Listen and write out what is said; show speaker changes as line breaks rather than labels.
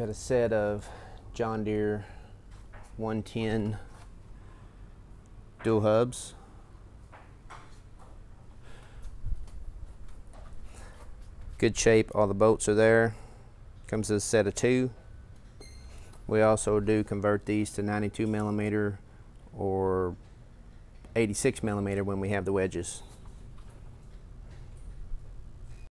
Got a set of John Deere 110 dual hubs. Good shape, all the bolts are there. Comes as a set of two. We also do convert these to 92 millimeter or 86 millimeter when we have the wedges.